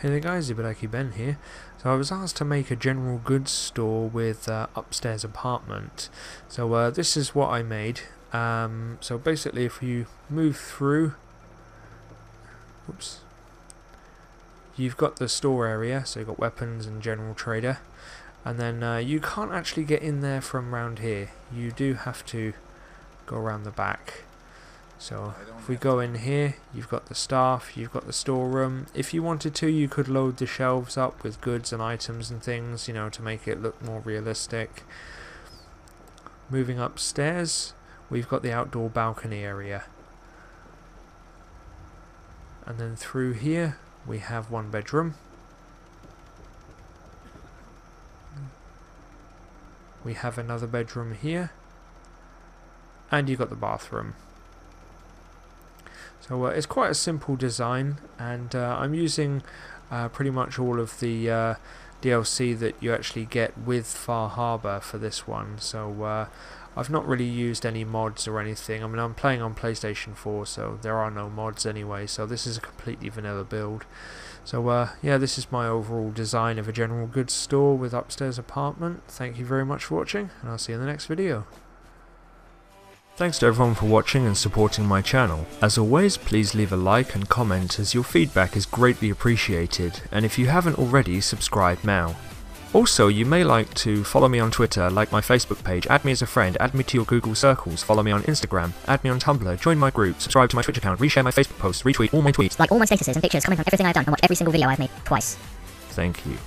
Hey there guys, Ibaraki Ben here. So I was asked to make a general goods store with uh, upstairs apartment. So uh, this is what I made. Um, so basically if you move through, oops, you've got the store area, so you've got weapons and general trader. And then uh, you can't actually get in there from around here. You do have to go around the back. So if we go in here, you've got the staff, you've got the storeroom. If you wanted to, you could load the shelves up with goods and items and things, you know, to make it look more realistic. Moving upstairs, we've got the outdoor balcony area. And then through here, we have one bedroom. We have another bedroom here. And you've got the bathroom. So uh, it's quite a simple design and uh, I'm using uh, pretty much all of the uh, DLC that you actually get with Far Harbor for this one. So uh, I've not really used any mods or anything. I mean I'm playing on PlayStation 4 so there are no mods anyway so this is a completely vanilla build. So uh, yeah this is my overall design of a general goods store with upstairs apartment. Thank you very much for watching and I'll see you in the next video. Thanks to everyone for watching and supporting my channel. As always, please leave a like and comment as your feedback is greatly appreciated, and if you haven't already, subscribe now. Also, you may like to follow me on Twitter, like my Facebook page, add me as a friend, add me to your Google circles, follow me on Instagram, add me on Tumblr, join my group, subscribe to my Twitch account, reshare my Facebook posts, retweet all my tweets. Like all my statuses and pictures coming from everything I've done and watch every single video I've made twice. Thank you.